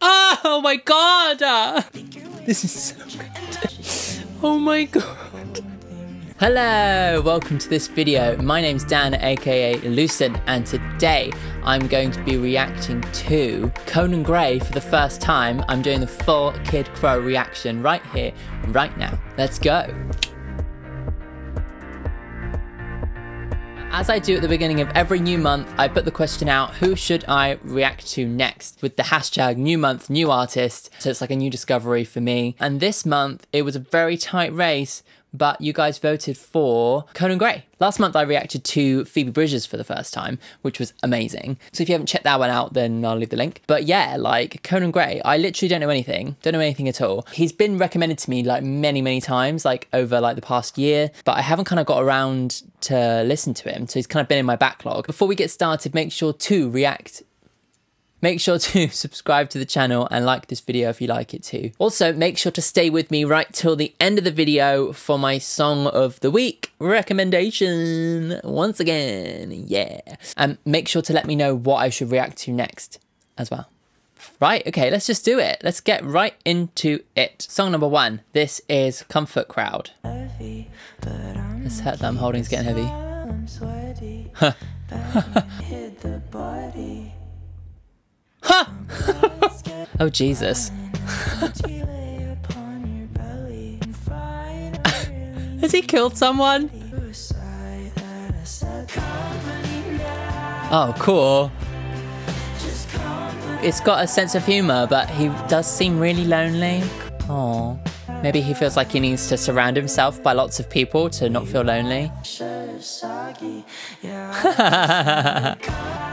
Oh my god! Uh, this is so good. Oh my god. Hello, welcome to this video. My name's Dan, aka Luscent, and today I'm going to be reacting to Conan Gray for the first time. I'm doing the full Kid Krow reaction right here, right now. Let's go. As I do at the beginning of every new month, I put the question out who should I react to next with the hashtag new month, new artist. So it's like a new discovery for me. And this month, it was a very tight race but you guys voted for Conan Gray. Last month I reacted to Phoebe Bridgers for the first time, which was amazing. So if you haven't checked that one out, then I'll leave the link. But yeah, like Conan Gray, I literally don't know anything, don't know anything at all. He's been recommended to me like many, many times, like over like the past year, but I haven't kind of got around to listen to him. So he's kind of been in my backlog. Before we get started, make sure to react Make sure to subscribe to the channel and like this video if you like it too. Also, make sure to stay with me right till the end of the video for my song of the week recommendation once again. Yeah. And make sure to let me know what I should react to next as well. Right, okay, let's just do it. Let's get right into it. Song number one. This is Comfort Crowd. This hat that I'm holding is getting heavy. Huh. Oh, Jesus. Has he killed someone? Oh, cool. It's got a sense of humour, but he does seem really lonely. Oh. Maybe he feels like he needs to surround himself by lots of people to not feel lonely.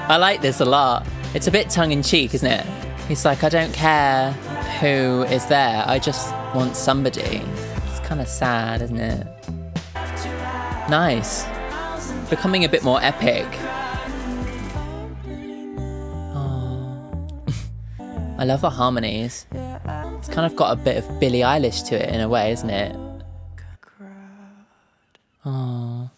I like this a lot. It's a bit tongue in cheek, isn't it? He's like, I don't care who is there, I just want somebody. It's kind of sad, isn't it? Nice. Becoming a bit more epic. I love the harmonies. It's kind of got a bit of Billie Eilish to it in a way, isn't it? Oh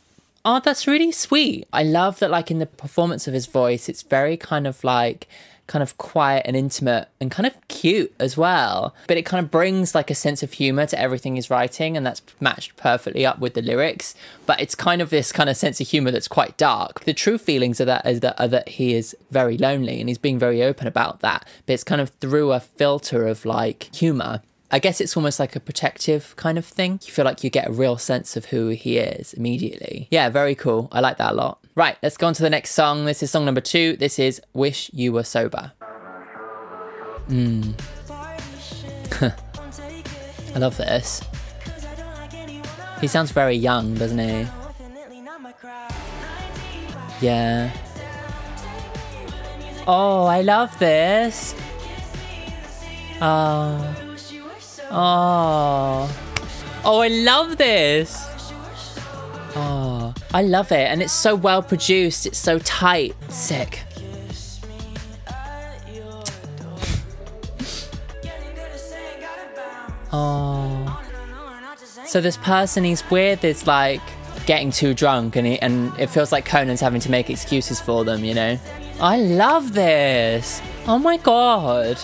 oh, that's really sweet. I love that, like, in the performance of his voice, it's very kind of like, kind of quiet and intimate and kind of cute as well. But it kind of brings like a sense of humor to everything he's writing, and that's matched perfectly up with the lyrics. But it's kind of this kind of sense of humor that's quite dark. The true feelings of that is that, are that he is very lonely and he's being very open about that. But it's kind of through a filter of like humor. I guess it's almost like a protective kind of thing. You feel like you get a real sense of who he is immediately. Yeah, very cool. I like that a lot. Right, let's go on to the next song. This is song number two. This is Wish You Were Sober. Mmm. I love this. He sounds very young, doesn't he? Yeah. Oh, I love this. Oh. Oh. Oh, I love this. Oh, I love it. And it's so well produced. It's so tight. Sick. Oh. So this person he's with is like getting too drunk and, he, and it feels like Conan's having to make excuses for them, you know? I love this. Oh my god.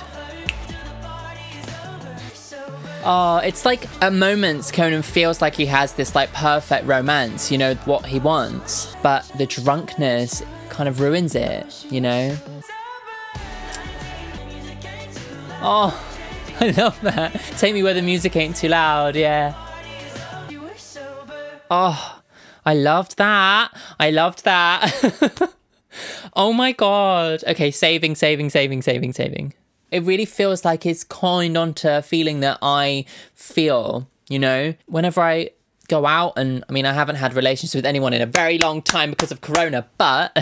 Oh, it's like at moments Conan feels like he has this like perfect romance, you know, what he wants, but the drunkenness kind of ruins it, you know? Oh, I love that. Take me where the music ain't too loud, yeah. Oh, I loved that. I loved that. oh my god. Okay, saving, saving, saving, saving, saving it really feels like it's coined onto a feeling that I feel, you know, whenever I go out and I mean I haven't had relations with anyone in a very long time because of corona, but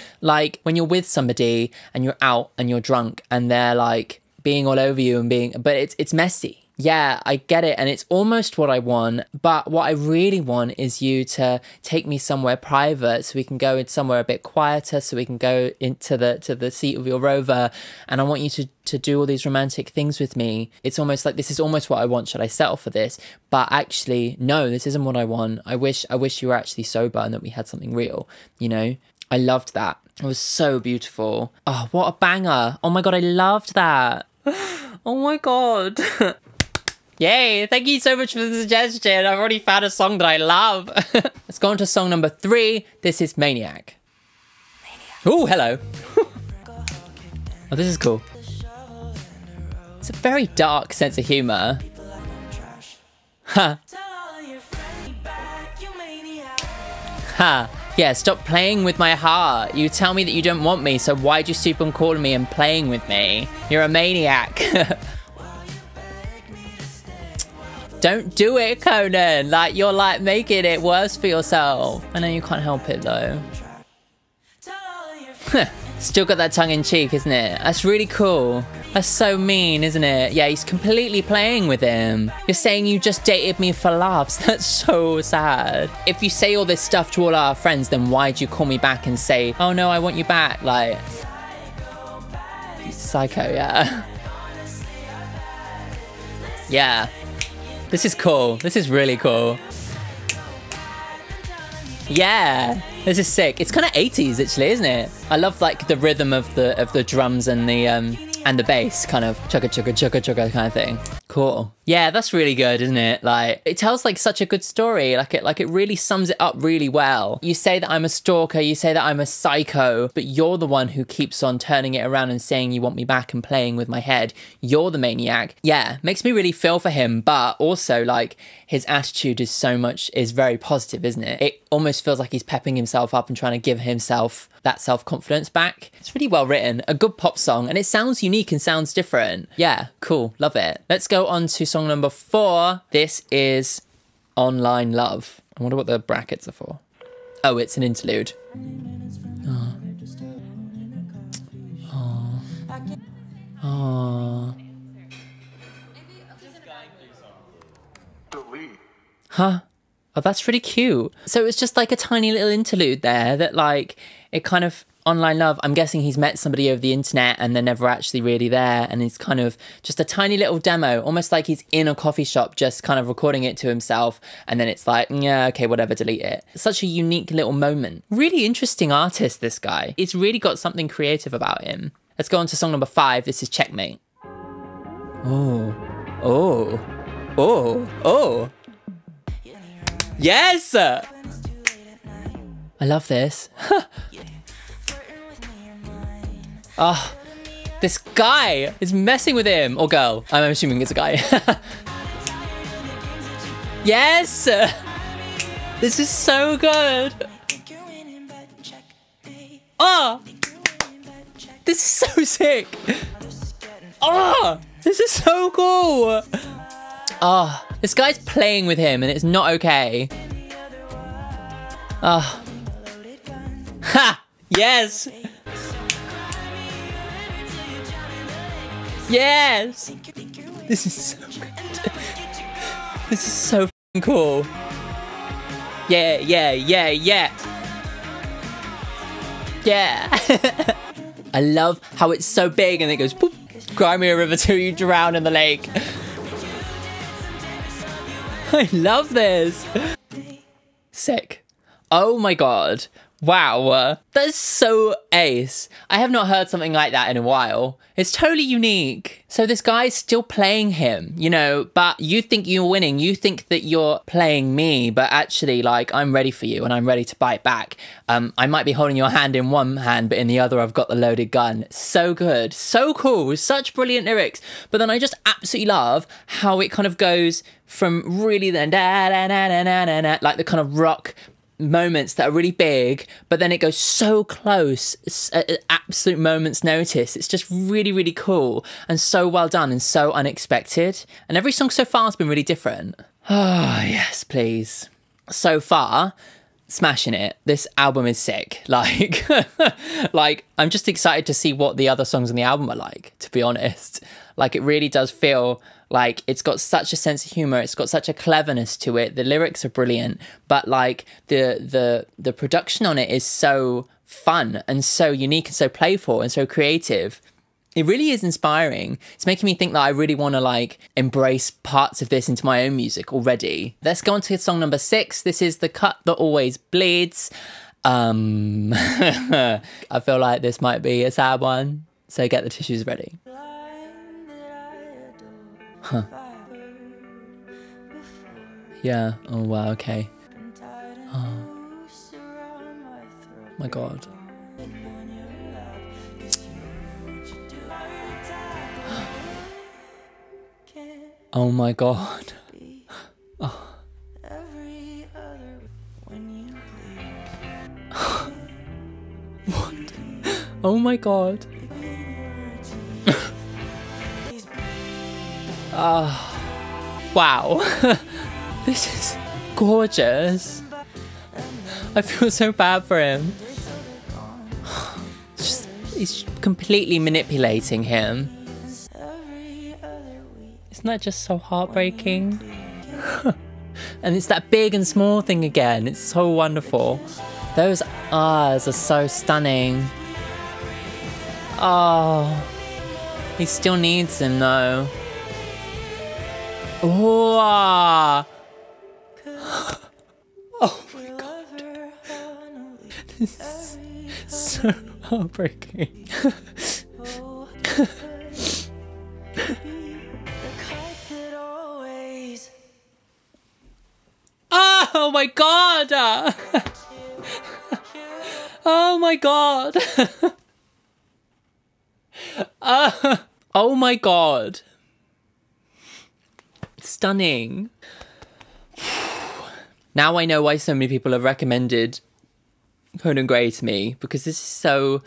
like when you're with somebody and you're out and you're drunk and they're like being all over you and being but it's it's messy yeah, I get it, and it's almost what I want. But what I really want is you to take me somewhere private, so we can go in somewhere a bit quieter, so we can go into the to the seat of your rover, and I want you to to do all these romantic things with me. It's almost like this is almost what I want. Should I settle for this? But actually, no, this isn't what I want. I wish I wish you were actually sober and that we had something real. You know, I loved that. It was so beautiful. Oh, what a banger. Oh my god, I loved that. Oh my god. Yay, thank you so much for the suggestion. I've already found a song that I love. Let's go on to song number three. This is Maniac. Oh, hello. oh, this is cool. It's a very dark sense of humor. Ha. Ha. Yeah, stop playing with my heart. You tell me that you don't want me, so why'd you keep on calling me and playing with me? You're a maniac. don't do it, Conan. Like, you're like making it worse for yourself. I know you can't help it though. Still got that tongue in cheek, isn't it? That's really cool. That's so mean, isn't it? Yeah, he's completely playing with him. You're saying you just dated me for laughs. That's so sad. If you say all this stuff to all our friends, then why'd you call me back and say, oh no, I want you back? Like, psycho, yeah. yeah. This is cool. This is really cool. Yeah, this is sick. It's kind of 80s actually, isn't it? I love like the rhythm of the of the drums and the um and the bass kind of chugga chugga chugga chugga kind of thing. Cool. Yeah, that's really good, isn't it? Like it tells like such a good story. Like it like it really sums it up really well. You say that I'm a stalker, you say that I'm a psycho, but you're the one who keeps on turning it around and saying you want me back and playing with my head. You're the maniac. Yeah, makes me really feel for him, but also like his attitude is so much is very positive, isn't it? It almost feels like he's pepping himself up and trying to give himself that self confidence back. It's really well written, a good pop song, and it sounds unique and sounds different. Yeah, cool, love it. Let's go on to song number four. This is Online Love. I wonder what the brackets are for. Oh, it's an interlude. Oh. Oh. Oh. Huh? Oh, that's really cute. So it's just like a tiny little interlude there that like it kind of online love. I'm guessing he's met somebody over the internet and they're never actually really there. And it's kind of just a tiny little demo, almost like he's in a coffee shop, just kind of recording it to himself. And then it's like, yeah, okay, whatever, delete it. Such a unique little moment. Really interesting artist, this guy. It's really got something creative about him. Let's go on to song number five. This is Checkmate. Oh, oh, oh, oh. Yes! I love this. oh, this guy is messing with him. Or girl. I'm assuming it's a guy. yes! This is so good. Oh! This is so sick. Oh! This is so cool. Oh, this guy's playing with him and it's not okay. Oh. Ha! Yes! Yes! This is so good. This is so cool. Yeah, yeah, yeah, yeah. Yeah. I love how it's so big and it goes poop. Cry me a river till you drown in the lake. I love this. Sick. Oh my god. Wow. That's so ace. I have not heard something like that in a while. It's totally unique. So this guy's still playing him, you know, but you think you're winning. You think that you're playing me, but actually, like, I'm ready for you and I'm ready to bite back. Um, I might be holding your hand in one hand, but in the other, I've got the loaded gun. So good. So cool. Such brilliant lyrics. But then I just absolutely love how it kind of goes from really then da da da da da da like the kind of rock moments that are really big, but then it goes so close at uh, uh, absolute moment's notice. It's just really, really cool and so well done and so unexpected. And every song so far has been really different. Oh, yes, please. So far, smashing it. This album is sick. Like, like I'm just excited to see what the other songs on the album are like, to be honest. Like, it really does feel like it's got such a sense of humor, it's got such a cleverness to it. The lyrics are brilliant, but like the the the production on it is so fun and so unique and so playful and so creative. It really is inspiring. It's making me think that I really want to like embrace parts of this into my own music already. Let's go on to song number six. This is The Cut That Always Bleeds. Um, I feel like this might be a sad one, so get the tissues ready. Huh. Yeah. Oh wow. Okay. Uh, oh. My God. Oh my God. Oh. what? Oh my God. Ah. wow. this is gorgeous. I feel so bad for him. Just, he's completely manipulating him. Isn't that just so heartbreaking? and it's that big and small thing again. It's so wonderful. Those eyes are so stunning. Oh, he still needs him though. Wow. Oh my god. This is so heartbreaking. oh my god! Oh my god! Uh, oh my god stunning. now I know why so many people have recommended Conan Gray to me because this is so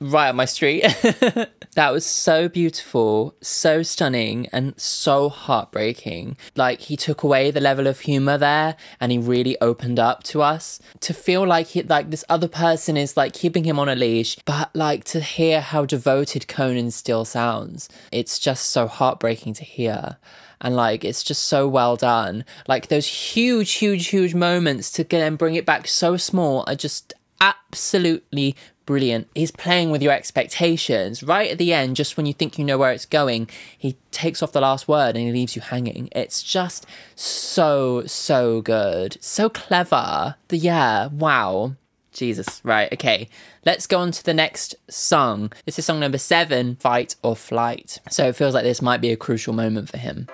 right up my street. that was so beautiful, so stunning, and so heartbreaking. Like, he took away the level of humor there and he really opened up to us. To feel like he, like this other person is like keeping him on a leash, but like to hear how devoted Conan still sounds, it's just so heartbreaking to hear and like it's just so well done. Like those huge huge huge moments to get and bring it back so small are just absolutely brilliant. He's playing with your expectations. Right at the end just when you think you know where it's going he takes off the last word and he leaves you hanging. It's just so so good. So clever. The, yeah wow Jesus. Right, okay. Let's go on to the next song. This is song number seven, Fight or Flight. So it feels like this might be a crucial moment for him.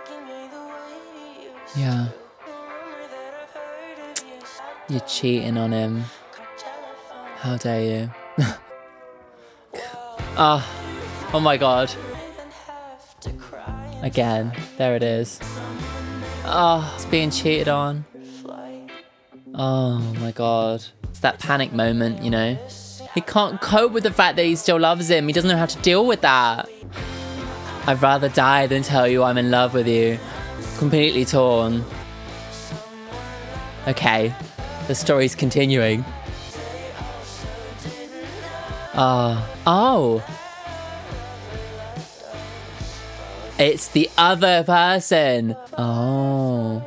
Yeah. You're cheating on him. How dare you? Ah, oh, oh my god. Again, there it is. Oh, it's being cheated on. Oh my god that panic moment, you know? He can't cope with the fact that he still loves him. He doesn't know how to deal with that. I'd rather die than tell you I'm in love with you. Completely torn. Okay, the story's continuing. Ah, uh, oh. It's the other person. Oh.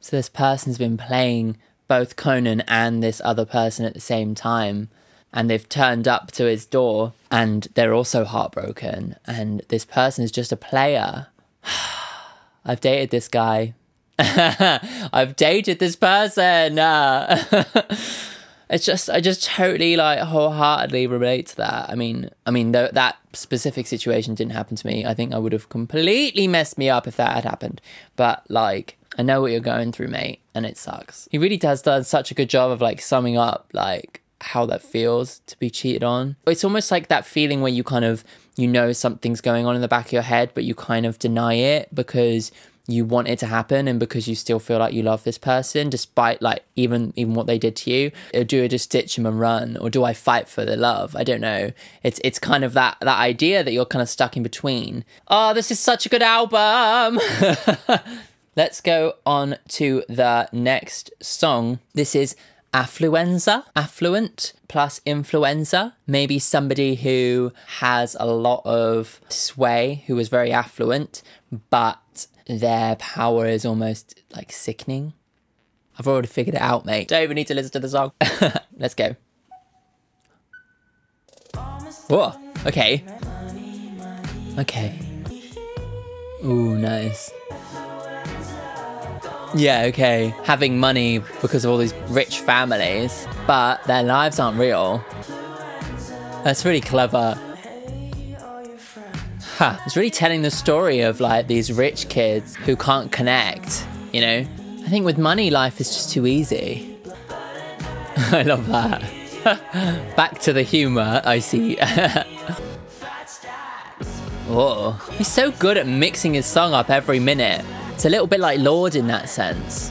So this person's been playing both Conan and this other person at the same time. And they've turned up to his door and they're also heartbroken. And this person is just a player. I've dated this guy. I've dated this person. It's just, I just totally like wholeheartedly relate to that. I mean, I mean, th- that specific situation didn't happen to me. I think I would have completely messed me up if that had happened. But like, I know what you're going through, mate, and it sucks. He really does done such a good job of like summing up like how that feels to be cheated on. It's almost like that feeling where you kind of you know something's going on in the back of your head, but you kind of deny it because you want it to happen and because you still feel like you love this person despite like even even what they did to you. Or do I just ditch him and run or do I fight for the love? I don't know. It's it's kind of that that idea that you're kind of stuck in between. Oh this is such a good album Let's go on to the next song. This is affluenza, affluent plus influenza. Maybe somebody who has a lot of sway, who is very affluent, but their power is almost like sickening. I've already figured it out, mate. Don't even need to listen to the song. Let's go. Whoa. Okay. Okay. Ooh, nice. Yeah, okay. Having money because of all these rich families, but their lives aren't real. That's really clever. Huh. It's really telling the story of like these rich kids who can't connect, you know? I think with money, life is just too easy. I love that. Back to the humor, I see. oh, he's so good at mixing his song up every minute. It's a little bit like Lorde in that sense.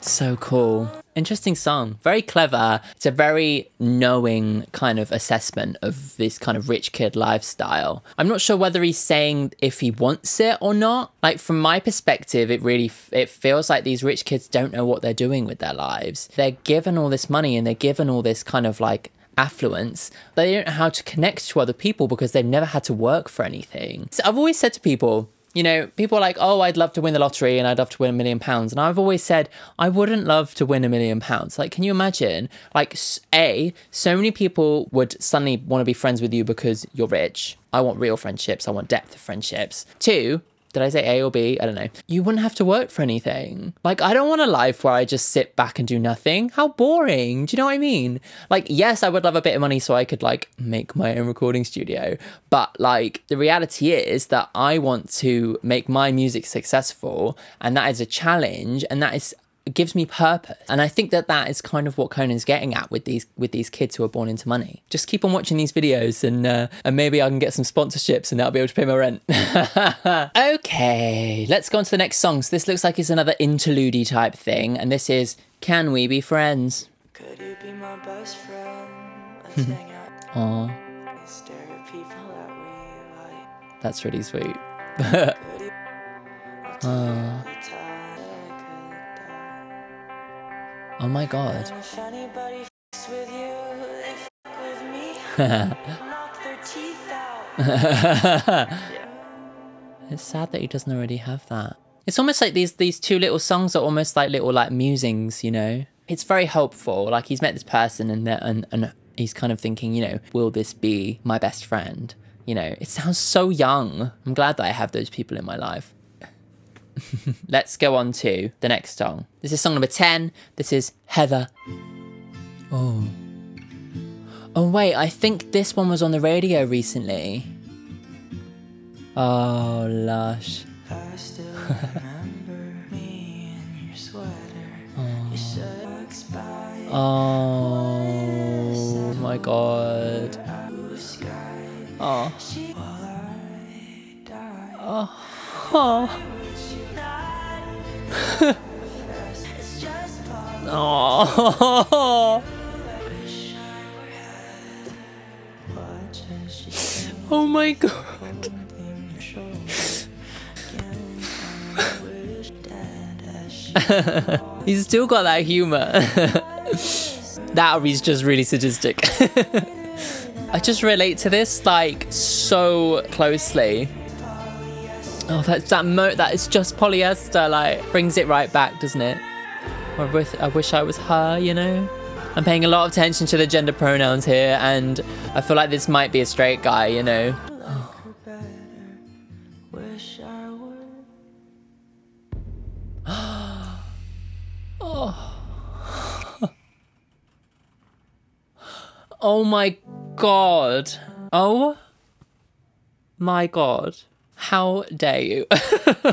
So cool. Interesting song. Very clever. It's a very knowing kind of assessment of this kind of rich kid lifestyle. I'm not sure whether he's saying if he wants it or not. Like from my perspective, it really it feels like these rich kids don't know what they're doing with their lives. They're given all this money and they're given all this kind of like affluence, they don't know how to connect to other people because they've never had to work for anything. So I've always said to people, you know, people are like, oh, I'd love to win the lottery and I'd love to win a million pounds. And I've always said, I wouldn't love to win a million pounds. Like, can you imagine? Like, A, so many people would suddenly want to be friends with you because you're rich. I want real friendships. I want depth of friendships. Two, did I say A or B? I don't know. You wouldn't have to work for anything. Like, I don't want a life where I just sit back and do nothing. How boring. Do you know what I mean? Like, yes, I would love a bit of money so I could, like, make my own recording studio. But, like, the reality is that I want to make my music successful. And that is a challenge. And that is gives me purpose. And i think that that is kind of what conan's getting at with these with these kids who are born into money. Just keep on watching these videos and uh, and maybe i can get some sponsorships and that'll be able to pay my rent. Okay let's go on to the next song. So this looks like it's another interlude type thing and this is can we be friends? Could you be my best friend let's hang out Aww. That's really sweet. uh. Oh my god. it's sad that he doesn't already have that. It's almost like these these two little songs are almost like little like musings, you know. It's very helpful. Like he's met this person and and and he's kind of thinking, you know, will this be my best friend? You know, it sounds so young. I'm glad that I have those people in my life. Let's go on to the next song. This is song number 10. This is Heather. Oh. Oh, wait, I think this one was on the radio recently. Oh, lush. I still remember me in your sweater. Oh. Oh, oh. oh. oh my god. Oh. Oh. oh. Oh. oh my god. He's still got that humor. that he's just really sadistic. I just relate to this like so closely. Oh, that's that mo that is just polyester, like brings it right back, doesn't it? I wish, I wish I was her, you know? I'm paying a lot of attention to the gender pronouns here, and I feel like this might be a straight guy, you know? oh. oh my god. Oh my god. How dare you?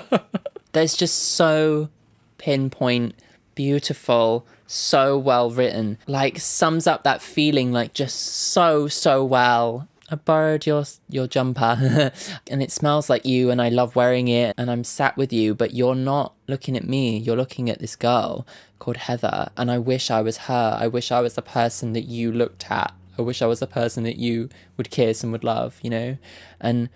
There's just so pinpoint, beautiful, so well written. Like sums up that feeling like just so so well. I borrowed your your jumper and it smells like you and I love wearing it and I'm sat with you but you're not looking at me you're looking at this girl called Heather and I wish I was her I wish I was the person that you looked at I wish I was the person that you would kiss and would love you know and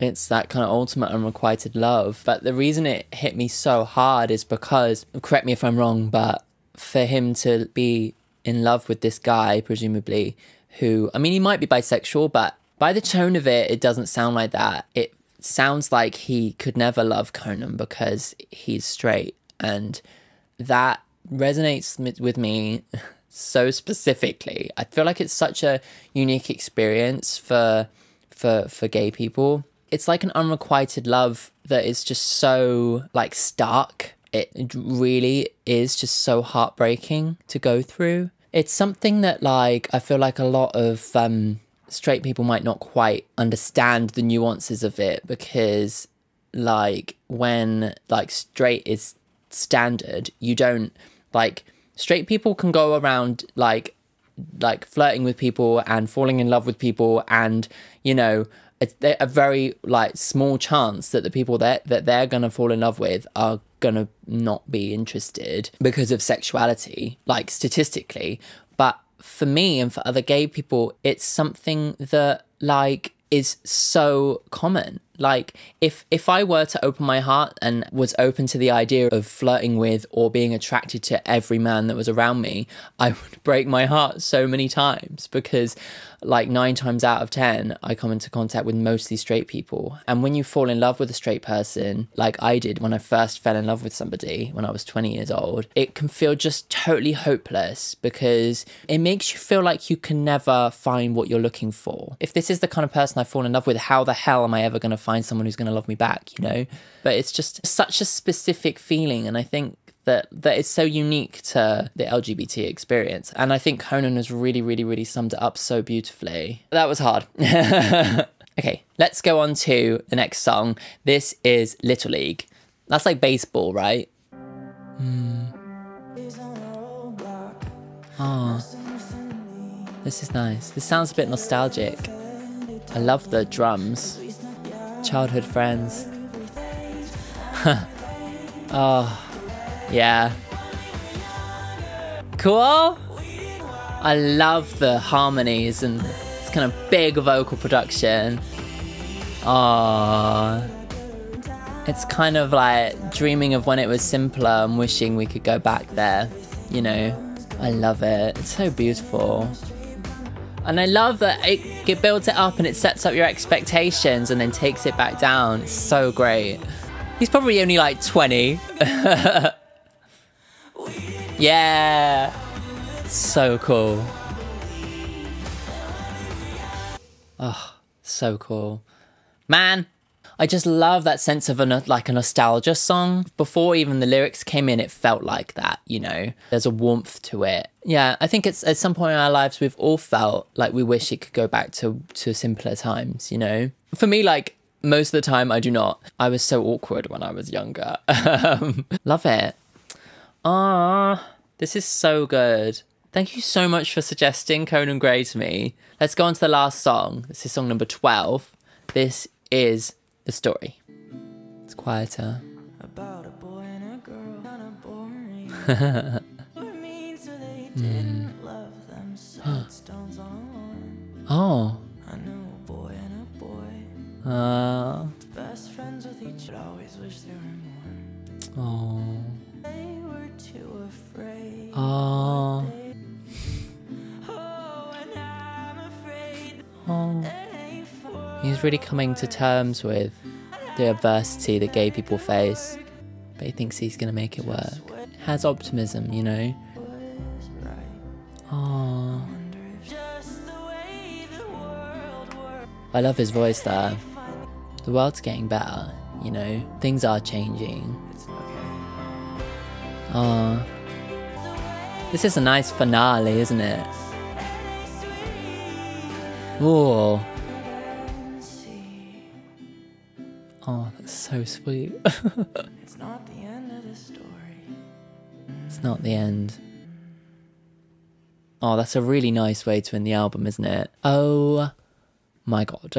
it's that kind of ultimate unrequited love. But the reason it hit me so hard is because, correct me if I'm wrong, but for him to be in love with this guy, presumably, who, I mean, he might be bisexual, but by the tone of it, it doesn't sound like that. It sounds like he could never love Conan because he's straight. And that resonates with me so specifically. I feel like it's such a unique experience for for for gay people it's like an unrequited love that is just so like stark it really is just so heartbreaking to go through. It's something that like I feel like a lot of um straight people might not quite understand the nuances of it because like when like straight is standard, you don't like straight people can go around like like flirting with people and falling in love with people and you know it's a very like small chance that the people that that they're gonna fall in love with are gonna not be interested because of sexuality like statistically. But for me and for other gay people it's something that like is so common. Like if if i were to open my heart and was open to the idea of flirting with or being attracted to every man that was around me i would break my heart so many times because like 9 times out of 10 i come into contact with mostly straight people and when you fall in love with a straight person like i did when i first fell in love with somebody when i was 20 years old it can feel just totally hopeless because it makes you feel like you can never find what you're looking for if this is the kind of person i fall in love with how the hell am i ever going to find someone who's going to love me back, you know? But it's just such a specific feeling. And I think that that is so unique to the LGBT experience. And I think Conan has really, really, really summed it up so beautifully. That was hard. okay, let's go on to the next song. This is Little League. That's like baseball, right? Mm. Oh, this is nice. This sounds a bit nostalgic. I love the drums childhood friends. oh, yeah. Cool? I love the harmonies and it's kind of big vocal production. Oh, it's kind of like dreaming of when it was simpler and wishing we could go back there. You know, I love it. It's so beautiful. And I love that it, it builds it up and it sets up your expectations and then takes it back down. It's so great. He's probably only like 20. yeah. So cool. Oh, so cool. Man, I just love that sense of a like a nostalgia song. Before even the lyrics came in, it felt like that, you know. There's a warmth to it. Yeah, I think it's at some point in our lives we've all felt like we wish it could go back to to simpler times, you know. For me, like most of the time, I do not. I was so awkward when I was younger. love it. Ah, this is so good. Thank you so much for suggesting Conan Gray to me. Let's go on to the last song. This is song number 12. This is the story. It's quieter. About a boy and a girl, kind of boring. mm. oh. I knew a boy and a boy. Uh. Best friends with each other, always wish there were more. Oh. They were too afraid. Oh. Oh. He's really coming to terms with the adversity that gay people face, but he thinks he's going to make it work. Has optimism, you know. Oh. I love his voice there. The world's getting better, you know. Things are changing. Oh. This is a nice finale, isn't it? Oh. Oh, that's so sweet. it's not the end of the story. It's not the end. Oh, that's a really nice way to end the album, isn't it? Oh my god.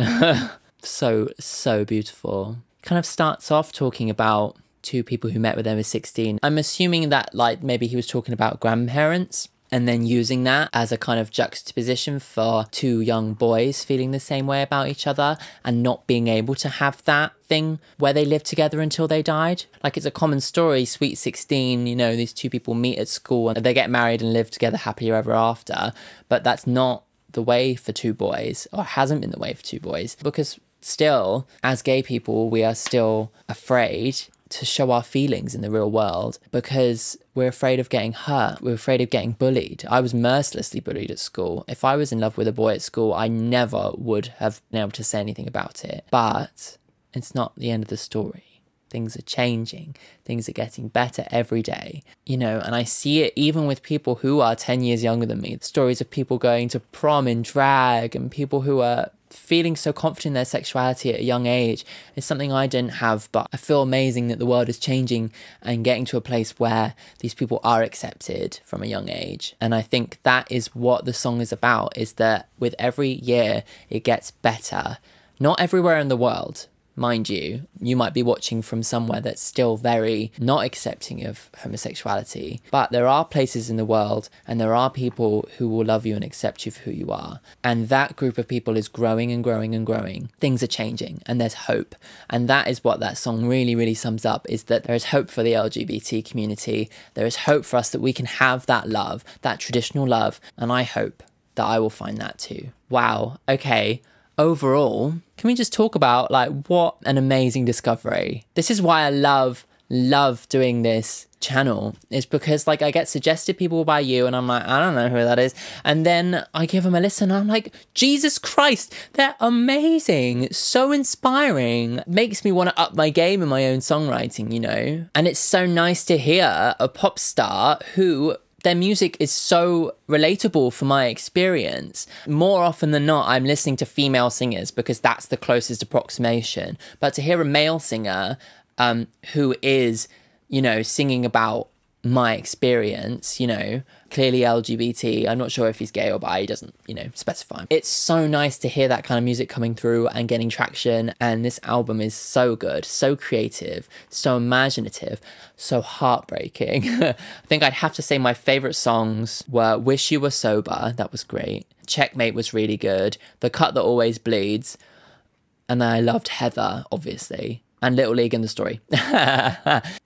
so, so beautiful. Kind of starts off talking about two people who met with them at 16. I'm assuming that, like, maybe he was talking about grandparents and then using that as a kind of juxtaposition for two young boys feeling the same way about each other and not being able to have that thing where they lived together until they died. Like it's a common story, Sweet 16, you know, these two people meet at school and they get married and live together happier ever after. But that's not the way for two boys, or hasn't been the way for two boys, because still, as gay people, we are still afraid to show our feelings in the real world because we're afraid of getting hurt. We're afraid of getting bullied. I was mercilessly bullied at school. If I was in love with a boy at school, I never would have been able to say anything about it. But it's not the end of the story. Things are changing, things are getting better every day, you know, and I see it even with people who are 10 years younger than me. Stories of people going to prom in drag and people who are feeling so confident in their sexuality at a young age is something I didn't have, but I feel amazing that the world is changing and getting to a place where these people are accepted from a young age. And I think that is what the song is about is that with every year it gets better. Not everywhere in the world, mind you, you might be watching from somewhere that's still very not accepting of homosexuality, but there are places in the world and there are people who will love you and accept you for who you are. And that group of people is growing and growing and growing. Things are changing and there's hope. And that is what that song really, really sums up is that there is hope for the LGBT community. There is hope for us that we can have that love, that traditional love. And I hope that I will find that too. Wow. Okay overall, can we just talk about like what an amazing discovery? This is why I love love doing this channel is because like I get suggested people by you and I'm like I don't know who that is. And then I give them a listen I'm like Jesus Christ they're amazing. So inspiring. Makes me want to up my game in my own songwriting you know? And it's so nice to hear a pop star who their music is so relatable for my experience. More often than not, I'm listening to female singers because that's the closest approximation. But to hear a male singer um, who is, you know, singing about my experience, you know, clearly LGBT. I'm not sure if he's gay or bi, he doesn't, you know, specify. It's so nice to hear that kind of music coming through and getting traction. And this album is so good, so creative, so imaginative, so heartbreaking. I think I'd have to say my favorite songs were Wish You Were Sober, that was great. Checkmate was really good. The Cut That Always Bleeds. And I loved Heather, obviously and Little League in the story.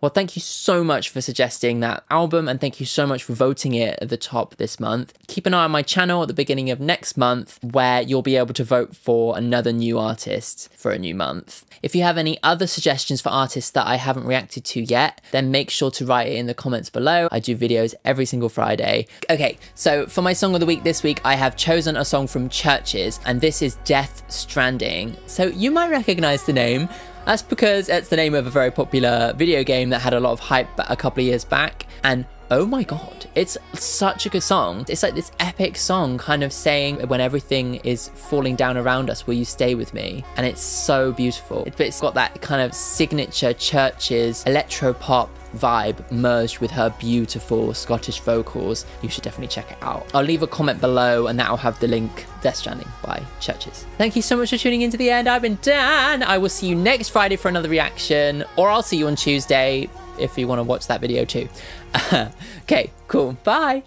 well, thank you so much for suggesting that album and thank you so much for voting it at the top this month. Keep an eye on my channel at the beginning of next month where you'll be able to vote for another new artist for a new month. If you have any other suggestions for artists that I haven't reacted to yet, then make sure to write it in the comments below. I do videos every single Friday. Okay, so for my song of the week this week, I have chosen a song from CHVRCHES and this is Death Stranding. So you might recognize the name. That's because it's the name of a very popular video game that had a lot of hype a couple of years back. And oh my god, it's such a good song. It's like this epic song kind of saying when everything is falling down around us, will you stay with me? And it's so beautiful. But It's got that kind of signature CHVRCHES, electro pop vibe merged with her beautiful Scottish vocals. You should definitely check it out. I'll leave a comment below and that'll have the link Death Stranding by CHVRCHES. Thank you so much for tuning in to the end. I've been Dan. I will see you next Friday for another reaction, or I'll see you on Tuesday if you want to watch that video too. okay, cool. Bye.